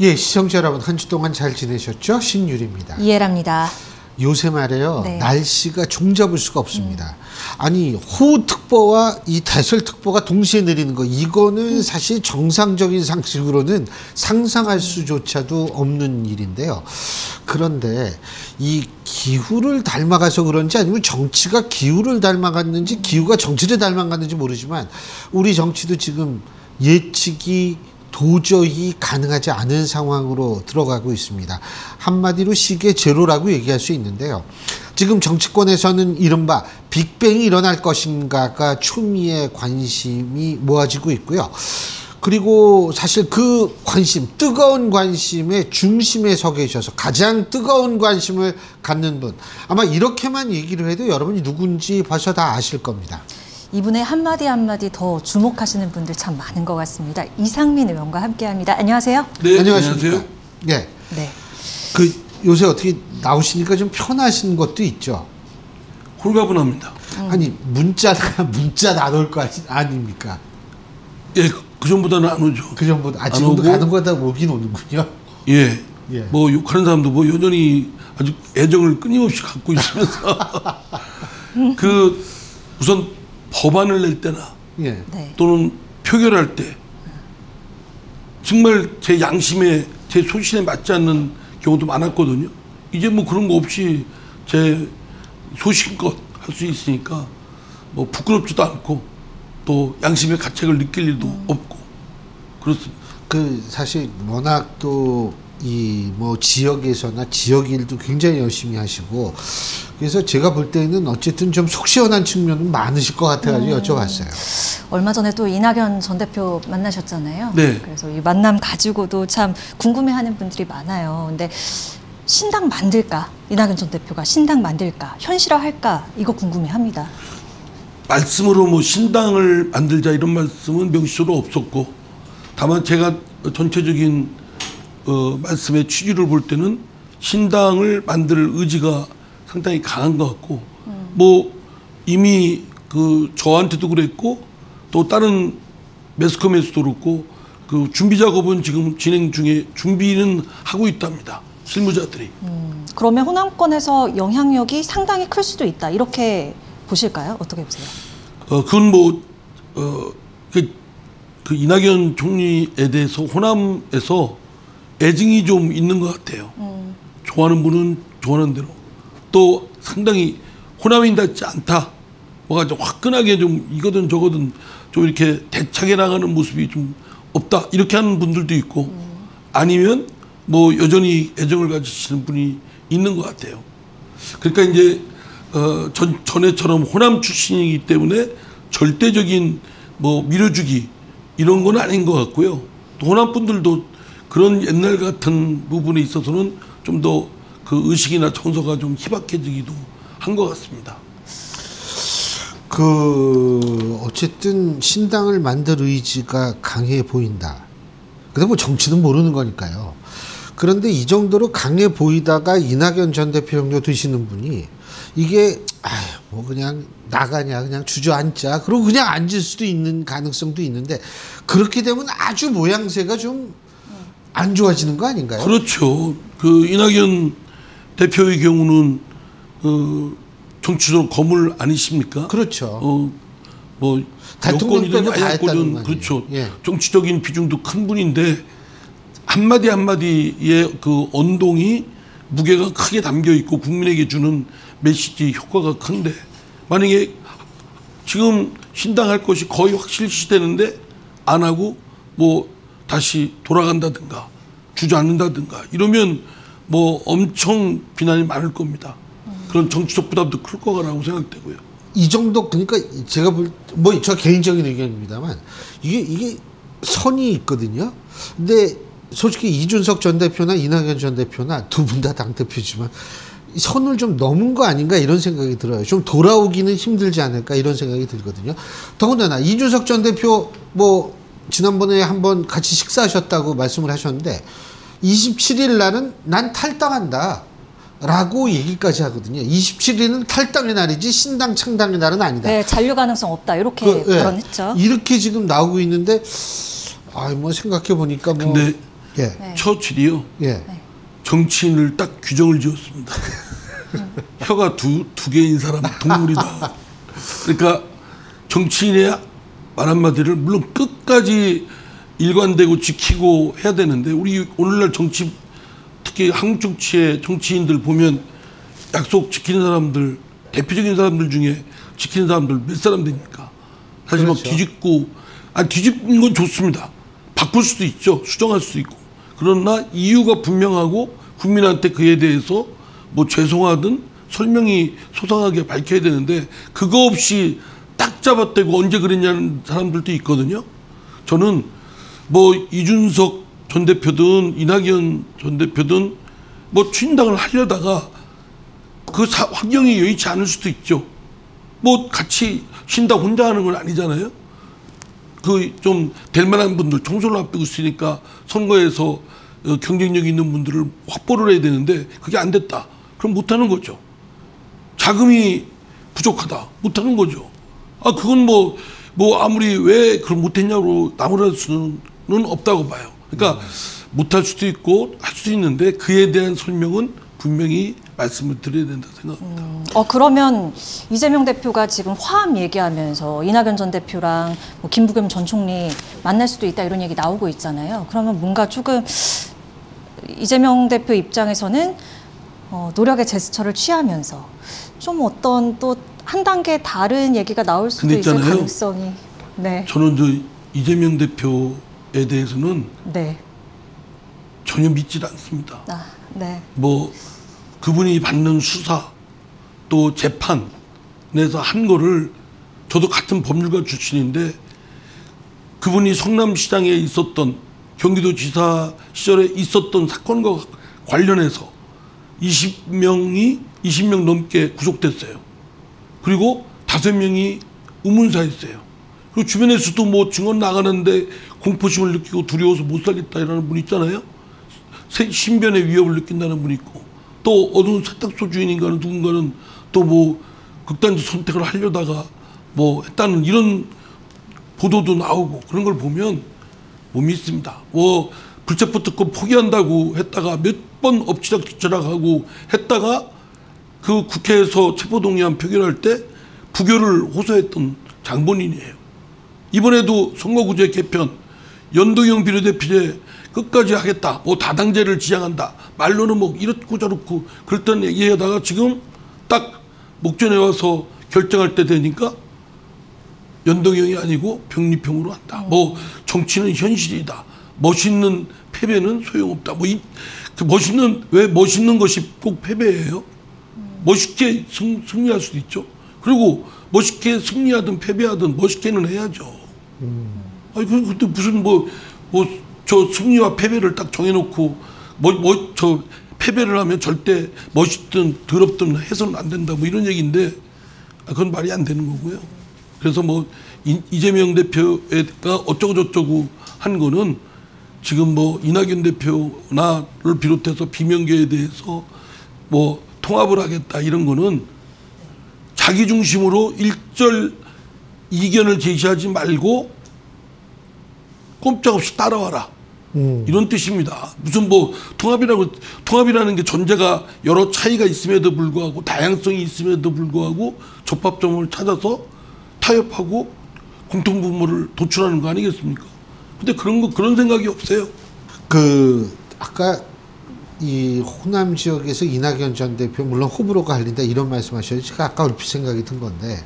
예, 시청자 여러분 한 주 동안 잘 지내셨죠? 신유리입니다. 이해랍니다. 요새 말이에요. 네. 날씨가 종잡을 수가 없습니다. 아니 호우특보와 이 대설특보가 동시에 내리는 거 이거는 사실 정상적인 상식으로는 상상할 수조차도 없는 일인데요. 그런데 이 기후를 닮아가서 그런지 아니면 정치가 기후를 닮아갔는지 기후가 정치를 닮아갔는지 모르지만 우리 정치도 지금 예측이 도저히 가능하지 않은 상황으로 들어가고 있습니다. 한마디로 시계 제로라고 얘기할 수 있는데요. 지금 정치권에서는 이른바 빅뱅이 일어날 것인가가 초미의 관심이 모아지고 있고요. 그리고 사실 그 관심, 뜨거운 관심의 중심에 서 계셔서 가장 뜨거운 관심을 갖는 분. 아마 이렇게만 얘기를 해도 여러분이 누군지 벌써 다 아실 겁니다. 이분의 한마디 한마디 더 주목하시는 분들 참 많은 것 같습니다. 이상민 의원과 함께합니다. 안녕하세요. 네, 안녕하십니까? 예. 네. 그 요새 어떻게 나오시니까 좀 편하신 것도 있죠. 홀가분합니다. 아니 문자가 문자 나올 거 아니- 아닙니까? 예, 그 전보다는 안 오죠. 그 전보다 아안 지금도? 가는 거다 오긴 오는군요. 예. 예. 뭐 욕하는 사람도 뭐 여전히 아주 애정을 끊임없이 갖고 있으면서 그 우선 법안을 낼 때나 예. 네. 또는 표결할 때 정말 제 양심에 제 소신에 맞지 않는 경우도 많았거든요. 이제 뭐 그런 거 없이 제 소신껏 할 수 있으니까 뭐 부끄럽지도 않고 또 양심의 가책을 느낄 일도 없고 그렇습니다. 그 사실 워낙 또 이 뭐 지역에서나 지역 일도 굉장히 열심히 하시고 그래서 제가 볼 때는 어쨌든 좀 속 시원한 측면은 많으실 것 같아가지고 여쭤봤어요. 얼마 전에 또 이낙연 전 대표 만나셨잖아요. 네. 그래서 이 만남 가지고도 참 궁금해하는 분들이 많아요. 근데 신당 만들까? 이낙연 전 대표가 신당 만들까? 현실화할까? 이거 궁금해합니다. 말씀으로 뭐 신당을 만들자 이런 말씀은 명시적으로 없었고 다만 제가 전체적인 어, 말씀의 취지를 볼 때는 신당을 만들 의지가 상당히 강한 것 같고 뭐 이미 그 저한테도 그랬고 또 다른 매스컴에서도 그렇고 그 준비 작업은 지금 진행 중에 준비는 하고 있답니다 실무자들이 음, 그러면 호남권에서 영향력이 상당히 클 수도 있다. 이렇게 보실까요? 어떻게 보세요? 어, 그건 뭐, 어, 그, 그 이낙연 총리에 대해서 호남에서 애증이 좀 있는 것 같아요. 좋아하는 분은 좋아하는 대로. 또 상당히 호남인답지 않다. 뭐가 좀 화끈하게 좀 이거든 저거든 좀 이렇게 대차게 나가는 모습이 좀 없다. 이렇게 하는 분들도 있고 아니면 뭐 여전히 애정을 가지시는 분이 있는 것 같아요. 그러니까 이제 어, 전, 전에처럼 호남 출신이기 때문에 절대적인 뭐 밀어주기 이런 건 아닌 것 같고요. 또 호남 분들도 그런 옛날 같은 부분에 있어서는 좀 더 그 의식이나 정서가 좀 희박해지기도 한 것 같습니다. 그 어쨌든 신당을 만들 의지가 강해 보인다. 근데 뭐 정치는 모르는 거니까요. 그런데 이 정도로 강해 보이다가 이낙연 전 대표 정도 되시는 분이 이게 아뭐 그냥 나가냐 그냥 주저앉자 그러고 그냥 앉을 수도 있는 가능성도 있는데 그렇게 되면 아주 모양새가 좀 안 좋아지는 거 아닌가요? 그렇죠. 그 이낙연 대표의 경우는 어, 정치적으로 거물 아니십니까? 그렇죠. 어, 뭐 여권이든 야권이든? 그렇죠. 예. 정치적인 비중도 큰 분인데 한 마디 한 마디의 그 언동이 무게가 크게 담겨 있고 국민에게 주는 메시지 효과가 큰데 만약에 지금 신당할 것이 거의 확실시되는데 안 하고 뭐 다시 돌아간다든가 주저앉는다든가 이러면 뭐 엄청 비난이 많을 겁니다. 그런 정치적 부담도 클 거라고 생각되고요. 이 정도 그러니까 제가 볼 뭐 저 개인적인 의견입니다만 이게 이게 선이 있거든요. 근데 솔직히 이준석 전 대표나 이낙연 전 대표나 두 분 다 당 대표지만 이 선을 좀 넘은 거 아닌가 이런 생각이 들어요. 좀 돌아오기는 힘들지 않을까 이런 생각이 들거든요. 더군다나 이준석 전 대표 뭐 지난번에 한번 같이 식사하셨다고 말씀을 하셨는데 27일 날은 난 탈당한다. 라고 얘기까지 하거든요. 27일은 탈당의 날이지 신당 창당의 날은 아니다. 네, 잔류 가능성 없다. 이렇게 그, 예. 발언했죠. 이렇게 지금 나오고 있는데, 아, 뭐 생각해 보니까 뭐 근데 예. 네. 처칠이요. 예. 정치인을 딱 규정을 지었습니다. 혀가 두, 두 개인 사람 동물이다. 그러니까 정치인의 말 한마디를 물론 끝까지 일관되고 지키고 해야 되는데 우리 오늘날 정치 특히 한국 정치의 정치인들 보면 약속 지키는 사람들 대표적인 사람들 중에 지키는 사람들 몇 사람 됩니까? 사실 막 그렇죠. 뒤집고 아 뒤집는 건 좋습니다. 바꿀 수도 있죠. 수정할 수도 있고. 그러나 이유가 분명하고 국민한테 그에 대해서 뭐 죄송하든 설명이 소상하게 밝혀야 되는데 그거 없이 딱 잡아떼고 언제 그랬냐는 사람들도 있거든요. 저는 뭐 이준석 전 대표든 이낙연 전 대표든 뭐 추인당을 하려다가 그 사- 환경이 여의치 않을 수도 있죠. 뭐 같이 신당 혼자 하는 건 아니잖아요. 그 좀 될 만한 분들 총선을 앞두고 있으니까 선거에서 어, 경쟁력 있는 분들을 확보를 해야 되는데 그게 안 됐다. 그럼 못 하는 거죠. 자금이 부족하다. 못 하는 거죠. 아 그건 뭐뭐 아무리 왜 그걸 못했냐고 나무랄 수는 없다고 봐요. 그러니까 못할 수도 있고 할 수도 있는데 그에 대한 설명은 분명히 말씀을 드려야 된다 생각합니다. 어 그러면 이재명 대표가 지금 화합 얘기하면서 이낙연 전 대표랑 뭐 김부겸 전 총리 만날 수도 있다 이런 얘기 나오고 있잖아요. 그러면 뭔가 조금 이재명 대표 입장에서는 어, 노력의 제스처를 취하면서 좀 어떤 또 한 단계 다른 얘기가 나올 수도 근데 있을 있잖아요. 가능성이 네, 저는 저 이재명 대표에 대해서는 네, 전혀 믿질 않습니다. 아, 네, 뭐 그분이 받는 수사 또 재판에서 한 거를 저도 같은 법률가 출신인데 그분이 성남시장에 있었던 경기도지사 시절에 있었던 사건과 관련해서 20명이 20명 넘게 구속됐어요. 그리고 다섯 명이 의문사였어요. 그리고 주변에서도 뭐 증언 나가는데 공포심을 느끼고 두려워서 못 살겠다라는 분 있잖아요. 세- 신변의 위협을 느낀다는 분이 있고 또 어느 세탁소 주인인가는 누군가는 또 뭐 극단적 선택을 하려다가 뭐 했다는 이런 보도도 나오고 그런 걸 보면 못 믿습니다. 뭐 불체포 특권 포기한다고 했다가 몇 번 엎치락 뒤치락하고 했다가 그 국회에서 체포동의안 표결할 때 부결을 호소했던 장본인이에요. 이번에도 선거구제 개편 연동형 비례대표제 끝까지 하겠다. 뭐 다당제를 지향한다. 말로는 뭐 이렇고 저렇고 그랬던 얘기하다가 지금 딱 목전에 와서 결정할 때 되니까 연동형이 아니고 병립형으로 한다. 뭐 정치는 현실이다. 멋있는 패배는 소용없다. 뭐이 그 멋있는 왜 멋있는 것이 꼭 패배예요? 멋있게 승, 승리할 수도 있죠. 그리고 멋있게 승리하든 패배하든 멋있게는 해야죠. 아니 그 그때 무슨 뭐 뭐 저 승리와 패배를 딱 정해놓고 뭐 뭐 저 패배를 하면 절대 멋있든 더럽든 해서는 안 된다 뭐 이런 얘기인데 아, 그건 말이 안 되는 거고요. 그래서 뭐 이- 이재명 대표가 어쩌고 저쩌고 한 거는 지금 뭐 이낙연 대표나를 비롯해서 비명계에 대해서 뭐 통합을 하겠다 이런 거는 자기 중심으로 일절 이견을 제시하지 말고 꼼짝없이 따라와라. 이런 뜻입니다. 무슨 뭐 통합이라고 통합이라는 게 존재가 여러 차이가 있음에도 불구하고 다양성이 있음에도 불구하고 접합점을 찾아서 타협하고 공통 분모를 도출하는 거 아니겠습니까? 근데 그런 거 그런 생각이 없어요. 그 아까 이 호남 지역에서 이낙연 전 대표 물론 호불호가 갈린다 이런 말씀하셨죠. 제가 아까 얼핏 생각이 든 건데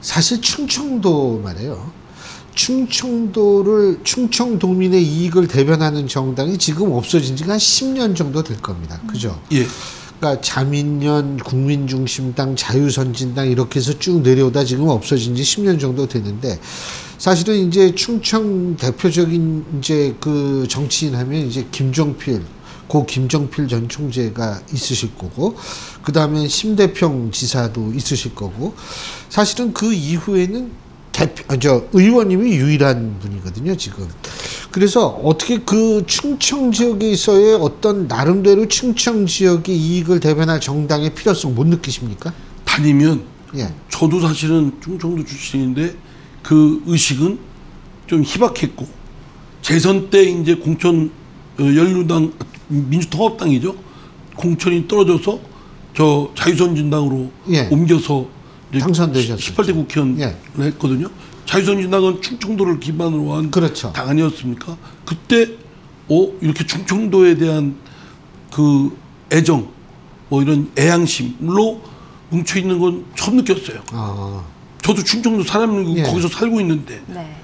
사실 충청도 말이에요. 충청도를 충청도민의 이익을 대변하는 정당이 지금 없어진 지가 한 10년 정도 될 겁니다. 그죠? 예. 그러니까 자민련, 국민중심당, 자유선진당 이렇게 해서 쭉 내려오다 지금 없어진 지 10년 정도 되는데 사실은 이제 충청 대표적인 이제 그 정치인 하면 이제 김종필, 고 김정필 전 총재가 있으실 거고 그 다음에 심대평 지사도 있으실 거고 사실은 그 이후에는 대표, 아, 저 의원님이 유일한 분이거든요 지금. 그래서 어떻게 그 충청 지역에 있어의 어떤 나름대로 충청 지역의 이익을 대변할 정당의 필요성 못 느끼십니까? 다니면 예. 저도 사실은 충청도 출신인데 그 의식은 좀 희박했고 재선 때 이제 공천 열린우당 민주통합당이죠. 공천이 떨어져서 저 자유선진당으로 예. 옮겨서 이제 당선되셨었죠. 18대 국회의원을 예. 했거든요. 자유선진당은 충청도를 기반으로 한 그렇죠. 당 아니었습니까? 그때 어 이렇게 충청도에 대한 그 애정 뭐 이런 애양심로 뭉쳐 있는 건 처음 느꼈어요. 아, 저도 충청도 사람이고 예. 거기서 살고 있는데 네.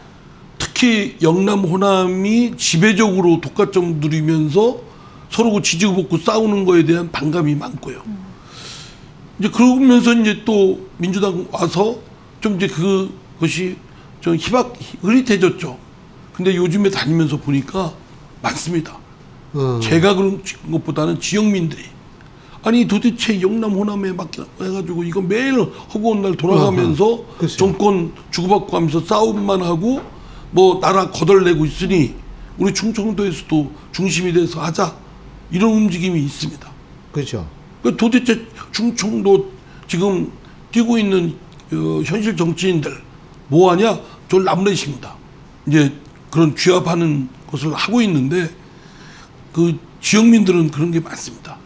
특히 영남 호남이 지배적으로 독과점 누리면서 서로 그 지지고 볶고 싸우는 거에 대한 반감이 많고요. 이제 그러면서 이제 또 민주당 와서 좀 이제 그것이 좀 희박 흐릿해졌죠. 근데 요즘에 다니면서 보니까 많습니다. 어, 제가 그런 것보다는 지역민들이 아니 도대체 영남 호남에 맡겨 해가지고 이거 매일 허구한 날 돌아가면서 어허, 글쎄요. 정권 주고받고 하면서 싸움만 하고 뭐 나라 거덜내고 있으니 우리 충청도에서도 중심이 돼서 하자 이런 움직임이 있습니다. 그렇죠. 그 도대체 충청도 지금 뛰고 있는 어, 현실 정치인들 뭐하냐? 저 남래십니다. 이제 그런 취합하는 것을 하고 있는데 그 지역민들은 그런 게 많습니다.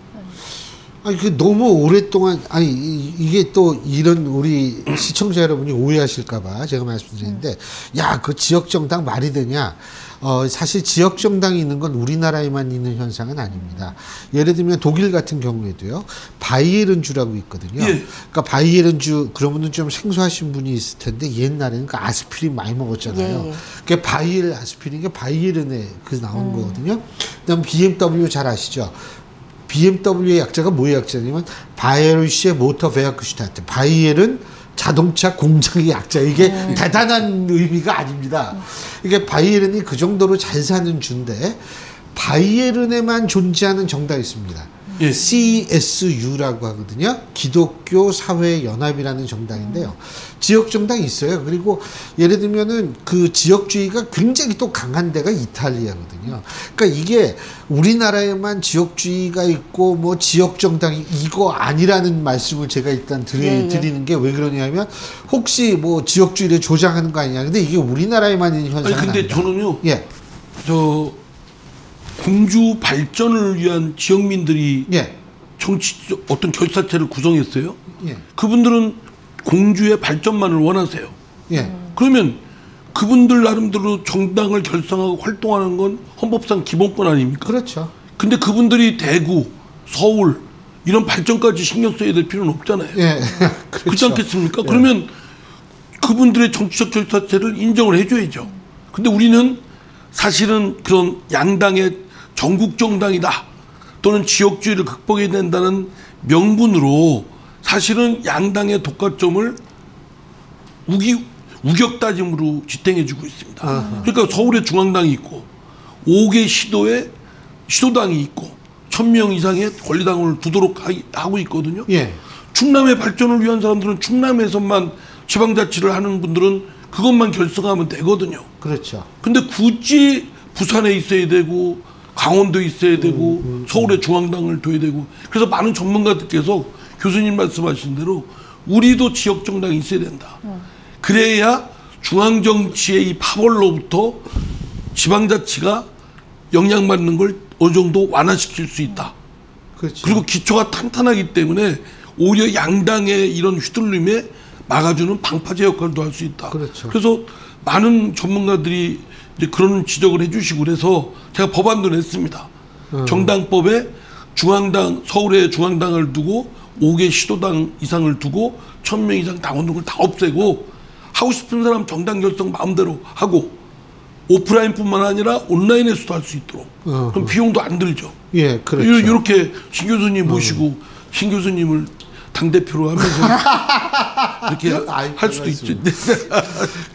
아니 그 너무 오랫동안 아니 이- 이게 또 이런 우리 시청자 여러분이 오해하실까봐 제가 말씀드리는데 야그 지역 정당 말이 되냐? 어 사실 지역 정당이 있는 건 우리나라에만 있는 현상은 아닙니다. 예를 들면 독일 같은 경우에도요 바이에른주라고 있거든요. 예. 그러니까 바이에른주 그러면은 좀 생소하신 분이 있을 텐데 옛날에는 그 아스피린 많이 먹었잖아요. 예, 예. 그게 바이엘 아스피린 게 바이에른에 그 나온 거거든요. 그다음 BMW 잘 아시죠? BMW의 약자가 뭐의 약자냐면 Bayerische Motor Werkstatt. 바이에른 자동차 공장의 약자. 이게 대단한 의미가 아닙니다. 이게 바이에른이 그 정도로 잘 사는 주인데 바이에른에만 존재하는 정당이 있습니다. 예. CSU라고 하거든요. 기독교 사회 연합이라는 정당인데요. 지역 정당이 있어요. 그리고 예를 들면은 그 지역주의가 굉장히 또 강한 데가 이탈리아거든요. 그러니까 이게 우리나라에만 지역주의가 있고 뭐 지역 정당이 이거 아니라는 말씀을 제가 일단 드리, 예, 예. 드리는 게 왜 그러냐면 혹시 뭐 지역주의를 조장하는 거 아니냐. 근데 이게 우리나라에만 있는 현상은 아니 근데 아니다. 저는요 예. 저 공주 발전을 위한 지역민들이 예. 정치 어떤 결사체를 구성했어요. 예. 그분들은 공주의 발전만을 원하세요. 예. 그러면 그분들 나름대로 정당을 결성하고 활동하는 건 헌법상 기본권 아닙니까? 그렇죠. 근데 그분들이 대구, 서울 이런 발전까지 신경 써야 될 필요는 없잖아요. 예. 그렇지 그렇죠. 않겠습니까? 그러면 그분들의 정치적 결사체를 인정을 해줘야죠. 근데 우리는 사실은 그런 양당의 전국 정당이다 또는 지역주의를 극복해야 된다는 명분으로 사실은 양당의 독과점을 우기 우격 따짐으로 지탱해주고 있습니다. 아하. 그러니까 서울에 중앙당이 있고 5개 시도에 시도당이 있고 1000명 이상의 권리당을 두도록 하- 하고 있거든요. 예. 충남의 발전을 위한 사람들은 충남에서만 지방자치를 하는 분들은 그것만 결성하면 되거든요. 그렇죠. 근데 굳이 부산에 있어야 되고 강원도에 있어야 되고 서울에 중앙당을 둬야 되고 그래서 많은 전문가들께서 교수님 말씀하신 대로 우리도 지역 정당이 있어야 된다. 그래야 중앙 정치의 이 파벌로부터 지방자치가 영향받는 걸 어느 정도 완화시킬 수 있다. 그렇죠. 그리고 기초가 탄탄하기 때문에 오히려 양당의 이런 휘둘림에 막아주는 방파제 역할도 할 수 있다. 그렇죠. 래서 많은 전문가들이 이제 그런 지적을 해주시고 그래서 제가 법안도 냈습니다. 음. 정당법에 중앙당 서울에 중앙당을 두고 5개 시도당 이상을 두고 1000명 이상 당원 등을 다 없애고 하고 싶은 사람 정당 결성 마음대로 하고 오프라인뿐만 아니라 온라인에서도 할 수 있도록 어허. 그럼 비용도 안 들죠. 예, 그렇죠. 요- 요렇게 신 교수님 모시고 신 교수님을 당 대표로 하면서 이렇게 아이, 할 수도 있죠. 네.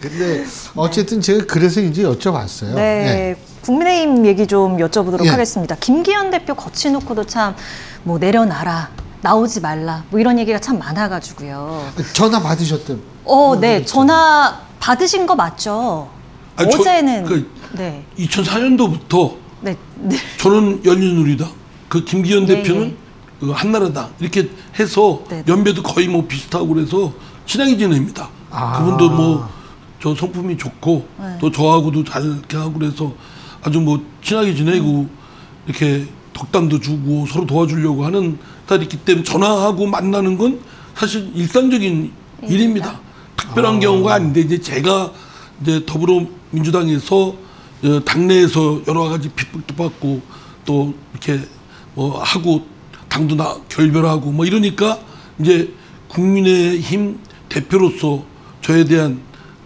근데 어쨌든 제가 그래서 이제 여쭤봤어요. 네. 국민의힘 얘기 좀 여쭤보도록 예. 하겠습니다. 김기현 대표 거치놓고도 참 뭐 내려놔라, 나오지 말라, 뭐 이런 얘기가 참 많아가지고요. 예. 전화 받으셨던. 어, 네. 전화 받으신 거 맞죠? 아, 저- 어제는 그- 네. 2004년도부터 네. 네. 저는 열린우리당, 그 김기현 예, 대표는 그 한나라당 이렇게 해서 네, 네. 연배도 거의 뭐 비슷하고 그래서 친하게 지냅니다. 아. 그분도 뭐 저 성품이 좋고 네. 또 저하고도 잘 이렇게 하고 그래서 아주 뭐 친하게 지내고 이렇게 덕담도 주고 서로 도와주려고 하는 딸이 있기 때문에 전화하고 만나는 건 사실 일상적인 일입니다. 특별한 경우가 아닌데 이제 제가 이제 더불어민주당에서 어, 당내에서 여러 가지 핍박도 받고 또 이렇게 뭐 하고 당도 나 결별하고 뭐 이러니까 이제 국민의힘 대표로서 저에 대한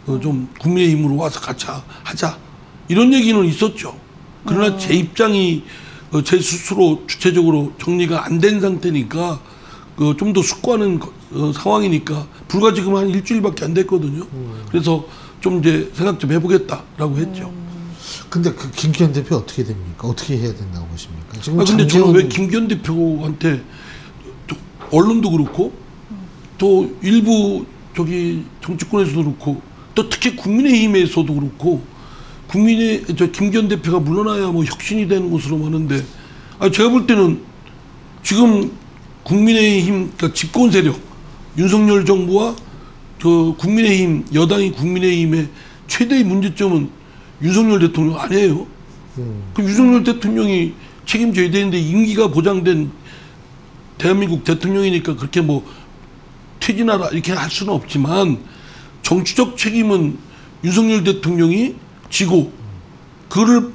어, 좀 국민의힘으로 와서 같이 하- 하자 이런 얘기는 있었죠. 그러나 제 입장이 어, 제 스스로 주체적으로 정리가 안 된 상태니까 그 좀 더 숙고하는 거- 어, 상황이니까 불과 지금 한 일주일밖에 안 됐거든요. 그래서 좀 이제 생각 좀 해보겠다라고 했죠. 근데 그 김기현 대표 어떻게 됩니까? 어떻게 해야 된다고 보십니까? 지금 아 근데 장재원 저는 왜 김기현 대표한테 또 언론도 그렇고 또 일부 저기 정치권에서도 그렇고 또 특히 국민의힘에서도 그렇고 국민의 저 김기현 대표가 물러나야 뭐 혁신이 되는 것으로 많은데 아 제가 볼 때는 지금 국민의힘 그러니까 집권 세력 윤석열 정부와 저 국민의힘 여당이 국민의힘의 최대의 문제점은 윤석열 대통령 아니에요. 그 윤석열 대통령이 책임져야 되는데 임기가 보장된 대한민국 대통령이니까 그렇게 뭐 퇴진하라 이렇게 할 수는 없지만 정치적 책임은 윤석열 대통령이 지고 그를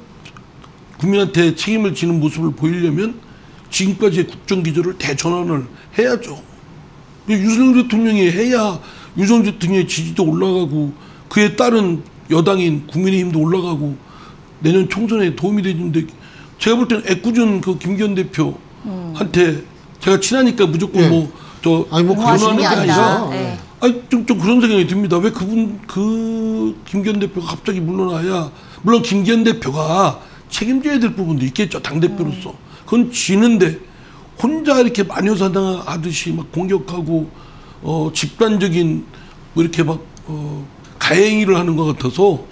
국민한테 책임을 지는 모습을 보이려면 지금까지의 국정 기조를 대전환을 해야죠. 윤석열 대통령이 해야 윤석열 대통령의 지지도 올라가고 그에 따른 여당인 국민의힘도 올라가고 내년 총선에 도움이 되는데 제가 볼 때는 애꿎은 그 김기현 대표한테 제가 친하니까 무조건 예. 뭐저 아니 뭐 그런 게게 아니라, 아니라 네. 아니 좀, 좀 그런 생각이 듭니다. 왜 그분 그 김기현 대표가 갑자기 물러나야 물론 김기현 대표가 책임져야 될 부분도 있겠죠 당 대표로서 그건 지는데 혼자 이렇게 마녀사당 하듯이 막 공격하고 어 집단적인 뭐 이렇게 막 어 가행위를 하는 것 같아서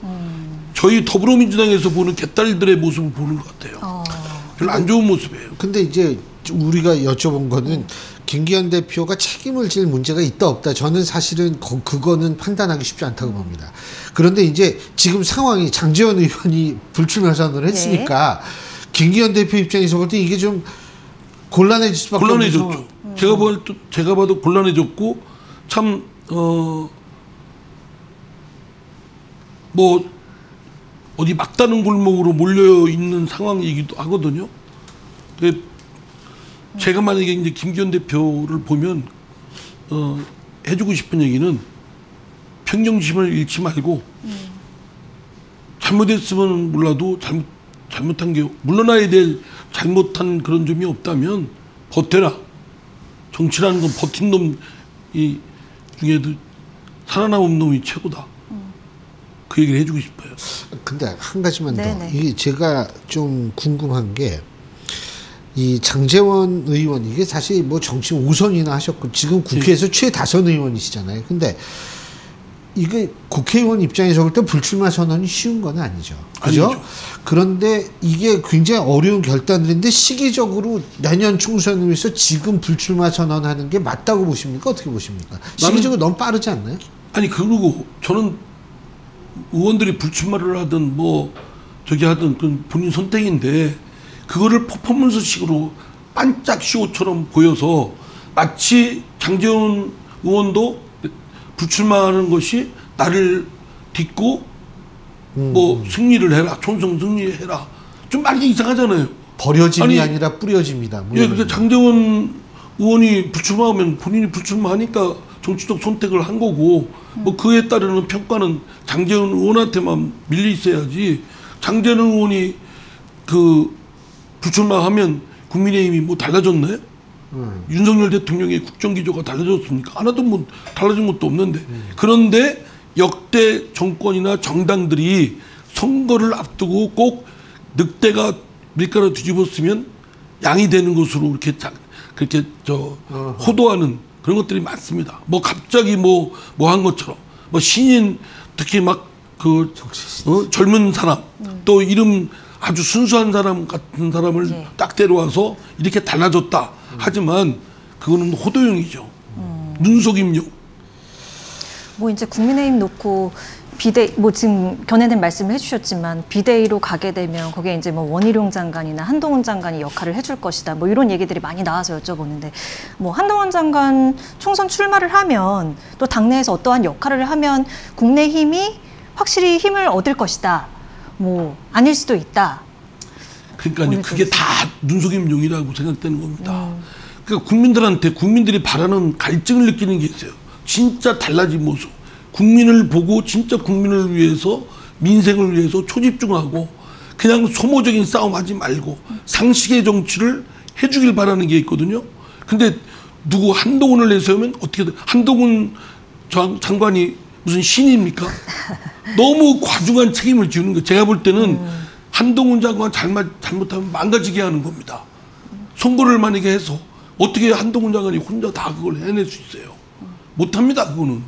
저희 더불어민주당에서 보는 개딸들의 모습을 보는 것 같아요. 어. 별로 안 좋은 모습이에요. 근데 이제 우리가 여쭤본 거는 김기현 대표가 책임을 질 문제가 있다 없다 저는 사실은 거- 그거는 판단하기 쉽지 않다고 봅니다. 그런데 이제 지금 상황이 장재원 의원이 불출마 선언을 했으니까 김기현 대표 입장에서 볼 때 이게 좀 곤란해질 수밖에 없는 곤란해졌죠. 상황. 제가 볼 때, 제가 봐도 곤란해졌고 참 어. 뭐 어디 막다른 골목으로 몰려 있는 상황이기도 하거든요. 근데 제가 만약에 이제 김기현 대표를 보면 어 해주고 싶은 얘기는 평정심을 잃지 말고 잘못했으면 몰라도 잘못 잘못한 게 물러나야 될 잘못한 그런 점이 없다면 버텨라. 정치라는 건 버틴 놈이 중에도 살아남은 놈이 최고다. 그 얘기를 해주고 싶어요. 근데 한 가지만 더 네네. 이게 제가 좀 궁금한 게 이 장재원 의원 이게 사실 뭐 정치 5선이나 하셨고 지금 네. 국회에서 최다선 의원이시잖아요. 근데 이게 국회의원 입장에서 볼 때 불출마 선언이 쉬운 건 아니죠. 그죠? 아니죠. 그런데 이게 굉장히 어려운 결단들인데 시기적으로 내년 총선을 위해서 지금 불출마 선언하는 게 맞다고 보십니까? 어떻게 보십니까? 시기적으로 너무 빠르지 않나요? 아니 그리고 저는 의원들이 불출마를 하든 뭐 저기 하든 그 본인 선택인데 그거를 퍼포먼스식으로 반짝 쇼처럼 보여서 마치 장재원 의원도 불출마하는 것이 나를 딛고 뭐 승리를 해라 총선 승리해라 좀 말이 이상하잖아요. 버려짐이 아니, 아니라 뿌려집니다. 뭐 예, 근데 거. 장재원 의원이 불출마하면 본인이 불출마하니까 정치적 선택을 한 거고 뭐 그에 따르는 평가는 장재원 의원한테만 밀려 있어야지 장재원 의원이 그 불출마하면 국민의힘이 뭐 달라졌나요? 음. 윤석열 대통령의 국정기조가 달라졌습니까? 하나도 뭐 달라진 것도 없는데 그런데 역대 정권이나 정당들이 선거를 앞두고 꼭 늑대가 밀가루 뒤집었으면 양이 되는 것으로 이렇게 자, 그렇게 저 호도하는 그런 것들이 많습니다. 뭐 갑자기 뭐 뭐 한 것처럼 뭐 신인 특히 막그 어, 젊은 사람 또 이름 아주 순수한 사람 같은 사람을 네. 딱 데려와서 이렇게 달라졌다. 하지만 그거는 호도용이죠. 눈속임용. 뭐 이제 국민의힘 놓고 비대 뭐 지금 견해된 말씀을 해주셨지만 비대위로 가게 되면 거기에 이제 뭐 원희룡 장관이나 한동훈 장관이 역할을 해줄 것이다 뭐 이런 얘기들이 많이 나와서 여쭤보는데 뭐 한동훈 장관 총선 출마를 하면 또 당내에서 어떠한 역할을 하면 국내 힘이 확실히 힘을 얻을 것이다 뭐 아닐 수도 있다 그러니까요. 오늘 그게 다 눈속임 용이라고 생각되는 겁니다. 그러니까 국민들한테 국민들이 바라는 갈증을 느끼는 게 있어요. 진짜 달라진 모습. 국민을 보고 진짜 국민을 위해서 민생을 위해서 초집중하고 그냥 소모적인 싸움 하지 말고 상식의 정치를 해주길 바라는 게 있거든요. 근데 누구 한동훈을 내세우면 어떻게 돼? 한동훈 장, 장관이 무슨 신입니까? 너무 과중한 책임을 지우는 거. 제가 볼 때는 한동훈 장관 잘못 잘못하면 망가지게 하는 겁니다. 선거를 만약에 해서 어떻게 한동훈 장관이 혼자 다 그걸 해낼 수 있어요? 못합니다. 그거는.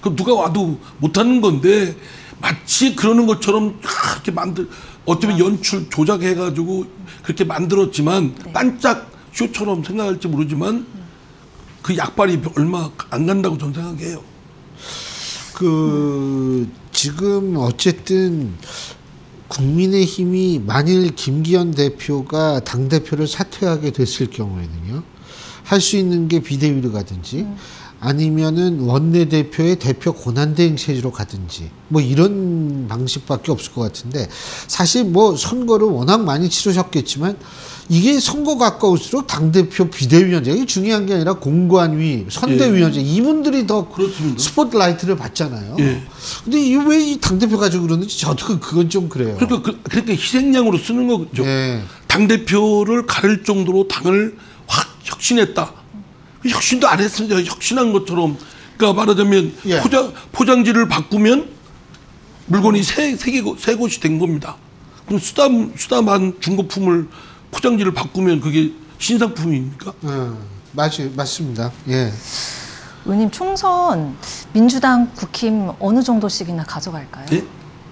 그 누가 와도 못하는 건데 마치 그러는 것처럼 그렇게 만들 어쩌면 연출 조작해가지고 그렇게 만들었지만 반짝 쇼처럼 생각할지 모르지만 그 약발이 얼마 안 간다고 저는 생각해요. 그 지금 어쨌든 국민의힘이 만일 김기현 대표가 당 대표를 사퇴하게 됐을 경우에는요 할 수 있는 게 비대위로 가든지 아니면은 원내 대표의 대표 권한대행 체제로 가든지 뭐 이런 방식밖에 없을 것 같은데 사실 뭐 선거를 워낙 많이 치르셨겠지만 이게 선거 가까울수록 당 대표 비대위원장이 중요한 게 아니라 공관위 선대위원장 이분들이 더 그렇습니다. 스포트라이트를 받잖아요. 예. 근데 왜이 당대표 가지고 그러는지 저도 그건 좀 그래요. 그러니까 그, 그러니까 희생양으로 쓰는 거죠. 예. 당 대표를 가를 정도로 당을 확 혁신했다. 그 혁신도 안 했습니다. 혁신한 것처럼. 그러니까 말하자면 예. 포장 포장지를 바꾸면 물건이 새, 새, 개- 새 곳이 된 겁니다. 그럼 수다 수다만 중고품을 포장지를 바꾸면 그게 신상품입니까? 어, 맞이 맞습니다. 예. 의원님 총선 민주당 국힘 어느 정도씩이나 가져갈까요? 예?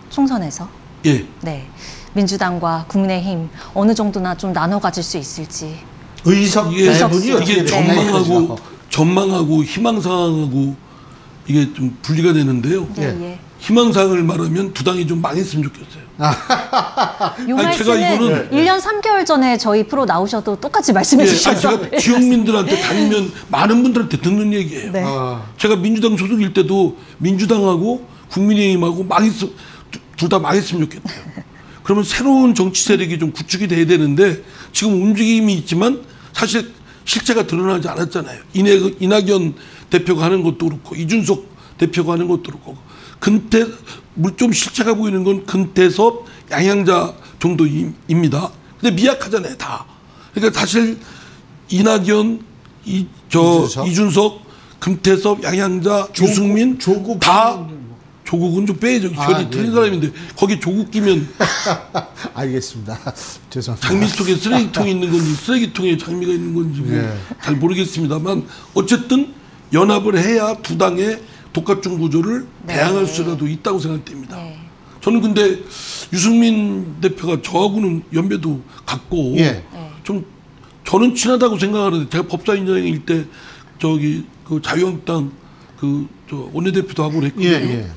총선에서 예. 네 민주당과 국민의힘 어느 정도나 좀 나눠 가질 수 있을지 의석 이게, 배분이 어떻게 이게 되나요? 전망하고 전망하고 희망 사항하고 이게 좀 분리가 되는데요. 네, 예. 예. 희망사항을 말하면 두 당이 좀 망했으면 좋겠어요. 요 아니, 제가 말씀은 이거는- 1년 3개월 전에 저희 프로 나오셔도 똑같이 말씀해 예, 아니, 주셔서 제가 지역민들한테 다니면 많은 분들한테 듣는 얘기예요. 네. 어, 제가 민주당 소속일 때도 민주당하고 국민의힘하고 망했 둘다 망했으면 좋겠대요. 그러면 새로운 정치 세력이 좀 구축이 돼야 되는데 지금 움직임이 있지만 사실 실체가 드러나지 않았잖아요. 이낙, 이낙연 대표가 하는 것도 그렇고 이준석 대표가 하는 것도 그렇고 근태 물좀 실체가 보이는 건 근태섭 양양자 정도입니다. 근데 미약하잖아요, 다. 그러니까 사실 이낙연 이 저 이준석? 이준석, 금태섭, 양양자, 유승민 조국 다 조국은 좀 빼야죠. 아, 결이 네, 틀린 네. 사람인데 거기 조국 끼면 알겠습니다. 죄송합니다. 장미 속에 쓰레기통이 있는 건지 쓰레기통에 장미가 있는 건지 뭐 네. 잘 모르겠습니다만 어쨌든 연합을 해야 두 당의 독과점 구조를 네. 대항할 수라도 있다고 생각됩니다. 네. 저는 근데 유승민 대표가 저하고는 연배도 같고 예. 네. 좀 저는 친하다고 생각하는데 제가 법사위원장일 때 저기 그 자유한국당 그 저 원내대표도 하고 예, 그랬거든요. 예.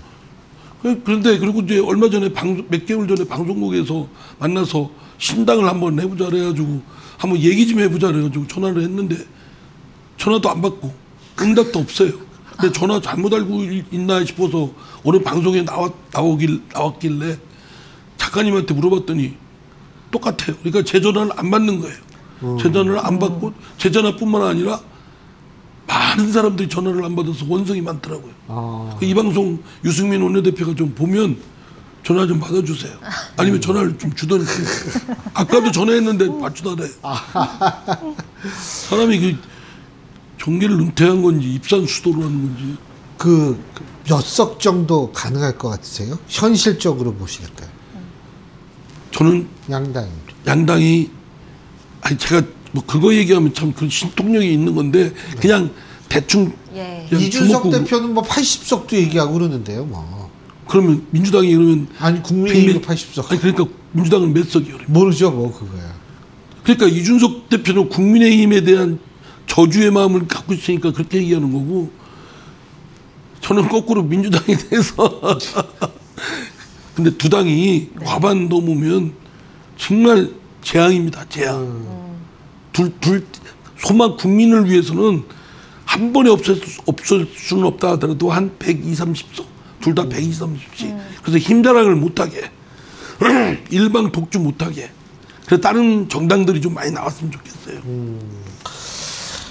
그- 그런데 그리고 이제 얼마 전에 방송 몇 개월 전에 방송국에서 만나서 신당을 한번 해보자 그래가지고 한번 얘기 좀 해보자 그래가지고 전화를 했는데 전화도 안 받고 응답도 없어요. 근데 전화 잘못 알고 있나 싶어서 어느 방송에 나왔 나오길 나왔길래 작가님한테 물어봤더니 똑같아요. 그러니까 제 전화를 안 받는 거예요. 제 전화를 안 받고 제 전화뿐만 아니라 많은 사람들이 전화를 안 받아서 원성이 많더라고요. 아, 그이 방송 유승민 원내대표가 좀 보면 전화 좀 받아주세요. 아니면 전화를 좀 주던지. 아까도 전화했는데 받지도 않아요. 사람이 그 종계를 은퇴한 건지 입산 수도로 하는 건지 그 몇 석 정도 가능할 것 같으세요? 현실적으로 보시겠어요? 저는 양당. 양당이 아니 제가 뭐 그거 얘기하면 참 그 신통력이 있는 건데 그냥 대충 예. 그냥 이준석 대표는 뭐 80석도 얘기하고 그러는데요, 뭐. 그러면 민주당이 그러면 아니 국민의힘도 백- 80석. 아니 그러니까 민주당은 몇 석이요? 모르죠, 뭐 그거야. 그러니까 이준석 대표는 국민의힘에 대한 저주의 마음을 갖고 있으니까 그렇게 얘기하는 거고 저는 거꾸로 민주당에 대해서 근데 두 당이 과반 넘으면 정말 재앙입니다. 재앙. 둘, 둘, 소만 국민을 위해서는 한 번에 없앨, 수- 없을 수는 없다 하더라도 한 120, 30석. 둘 다 120, 30씩. 그래서 힘자랑을 못하게. 일방 독주 못하게. 그래서 다른 정당들이 좀 많이 나왔으면 좋겠어요.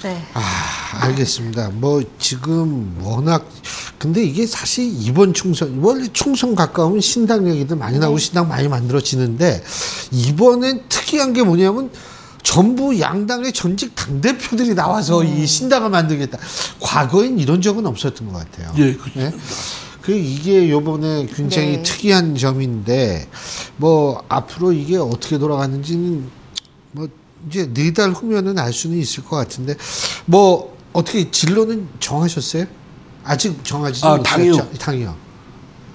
네. 아, 알겠습니다. 뭐 지금 워낙 근데 이게 사실 이번 총선 원래 총선 가까우면 신당 얘기들 많이 나오고 신당 많이 만들어지는데 이번엔 특이한 게 뭐냐면 전부 양당의 전직 당 대표들이 나와서 이 신당을 만들겠다. 과거엔 이런 적은 없었던 것 같아요. 예, 그렇죠. 네? 그 이게 요번에 굉장히 네. 특이한 점인데 뭐 앞으로 이게 어떻게 돌아가는지는 뭐 이제 네 달 후면은 알 수는 있을 것 같은데 뭐 어떻게 진로는 정하셨어요? 아직 정하지 아, 못했죠? 당이요? 당이요.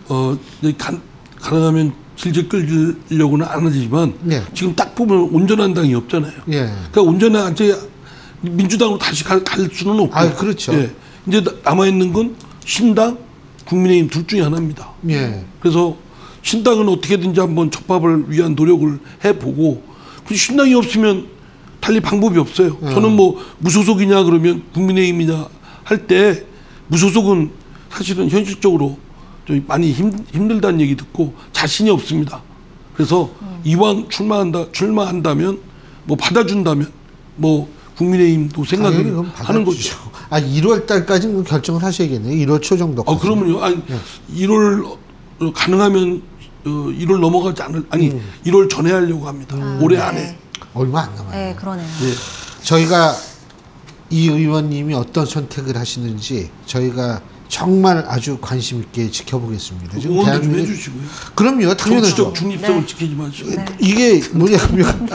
어, 간, 가능하면 질질 끌려고는 안 하지만 네. 지금 딱 보면 온전한 당이 없잖아요. 예. 그러니까 온전한 이제 민주당으로 다시 갈, 갈 수는 없고. 아, 그렇죠. 예. 이제 남아 있는 건 신당, 국민의힘 둘 중에 하나입니다. 예. 그래서 신당은 어떻게든지 한번 접합을 위한 노력을 해보고 그 신당이 없으면 달리 방법이 없어요. 음. 저는 뭐 무소속이냐 그러면 국민의힘이냐 할 때 무소속은 사실은 현실적으로 좀 많이 힘, 힘들다는 얘기 듣고 자신이 없습니다. 그래서 음. 이왕 출마한다 출마한다면 뭐 받아준다면 뭐 국민의힘도 생각을 하는. 거죠. 아 1월 달까지는 결정을 하셔야겠네요. 1월 초 정도. 아 그러면요. 아니 네. 1월 어, 가능하면 어, 1월 넘어가지 않을 아니 음. 1월 전에 하려고 합니다. 올해 안에. 얼마 안 남아요. 네, 그러네요. 예. 저희가 이 의원님이 어떤 선택을 하시는지 저희가 정말 아주 관심 있게 지켜보겠습니다. 지금 대한민국 해주시고요. 그럼요, 당연하죠. 정치적 중립성을 네. 지키지 마시고. 이게 뭐냐면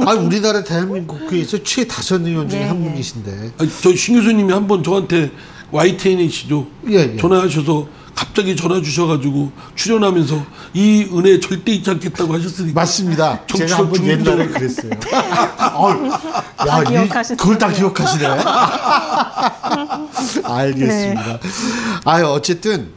아 우리나라 대한민국 국회에서 최 다선 의원 중에 예, 한 예. 분이신데 아니, 저신 교수님이 한 번 저한테 YTN이시죠. 예, 예. 전화하셔서 갑자기 전화 주셔가지고 출연하면서 이 은혜 절대 잊지 않겠다고 하셨으니까. 맞습니다. 제가 한번 옛날에 그랬어요. 어, 이- 기억하시는 그걸 다. 기억하시네. 알겠습니다. 아유 어쨌든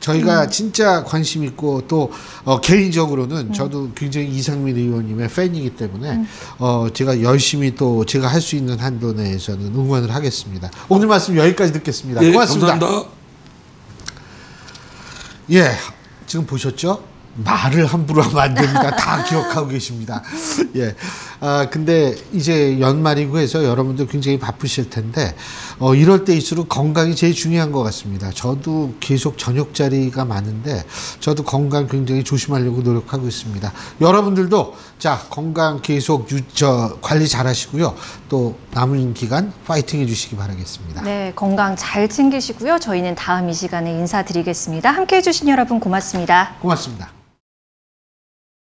저희가 진짜 관심 있고 또 어, 개인적으로는 저도 굉장히 이상민 의원님의 팬이기 때문에 어, 제가 열심히 또 제가 할 수 있는 한도 내에서는 응원을 하겠습니다. 오늘 말씀 여기까지 듣겠습니다. 예, 고맙습니다. 감사합니다. 예, 지금 보셨죠? 말을 함부로 하면 안 됩니다. 다 기억하고 계십니다. 예. 아, 근데 이제 연말이고 해서 여러분들 굉장히 바쁘실 텐데, 어, 이럴 때일수록 건강이 제일 중요한 것 같습니다. 저도 계속 저녁 자리가 많은데, 저도 건강 굉장히 조심하려고 노력하고 있습니다. 여러분들도 자, 건강 계속 유, 저, 관리 잘 하시고요. 또 남은 기간 파이팅 해주시기 바라겠습니다. 네, 건강 잘 챙기시고요. 저희는 다음 이 시간에 인사드리겠습니다. 함께 해주신 여러분 고맙습니다. 고맙습니다.